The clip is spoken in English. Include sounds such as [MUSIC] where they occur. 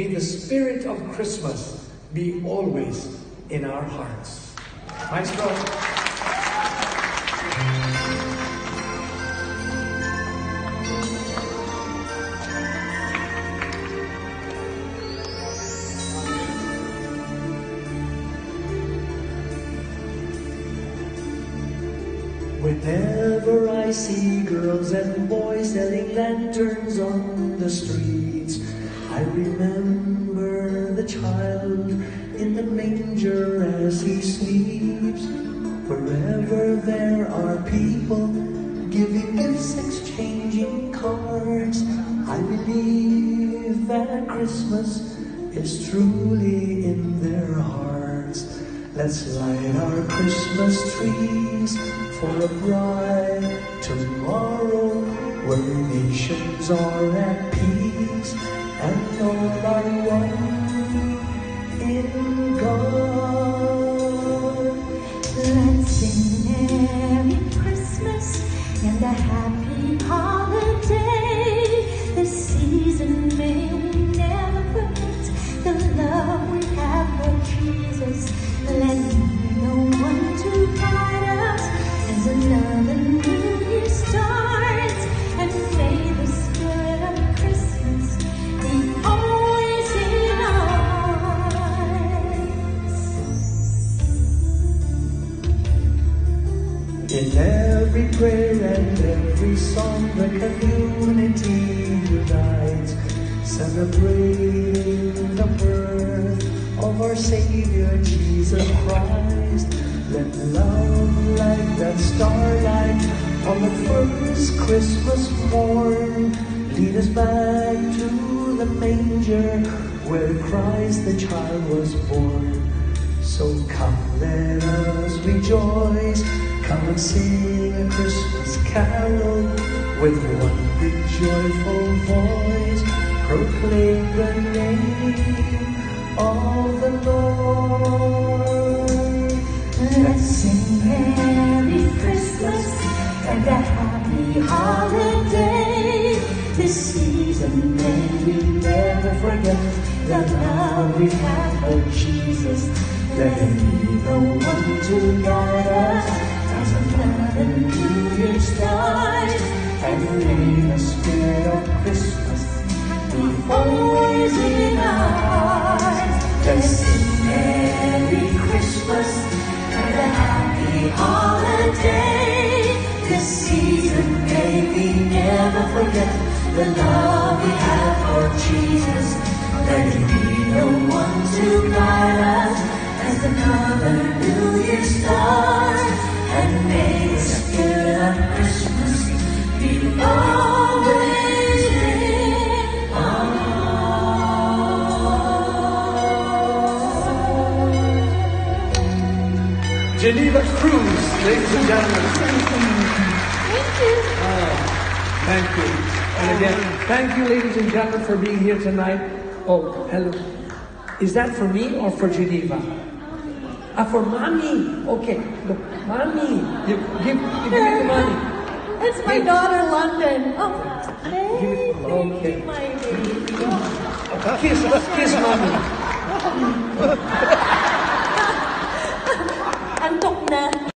May the spirit of Christmas be always in our hearts. Maestro. Whenever I see girls and boys selling lanterns on the streets, I remember the child in the manger as he sleeps. Wherever there are people giving gifts, exchanging cards, I believe that Christmas is truly in their hearts. Let's light our Christmas trees for a bright tomorrow where nations are at peace In every prayer and every song, the community unites, celebrating the birth of our Savior Jesus Christ. Let love like that starlight on the first Christmas morn lead us back to the manger where Christ the child was born. So come, let us rejoice. Come and sing a Christmas carol with one big joyful voice. Proclaim the name of the Lord. Let's sing Merry Christmas and a Happy Holiday. This season may we never forget the love we have for Jesus. Let him be the one to guide us as another new year starts. And may the spirit of Christmas Be always in our sing Merry Christmas and a Happy Holiday. This season may we never forget the love we have for Jesus. Let him be the one to Geneva Cruz, ladies and gentlemen. Thank you. Thank you. And again, thank you, ladies and gentlemen, for being here tonight. Oh, hello. Is that for me or for Geneva? Ah, for mommy. Okay. Look, mommy. You give, give me the money. It's my daughter, London. Oh, hey, thank Okay. you, my baby. Kiss, kiss mommy. [LAUGHS] Na.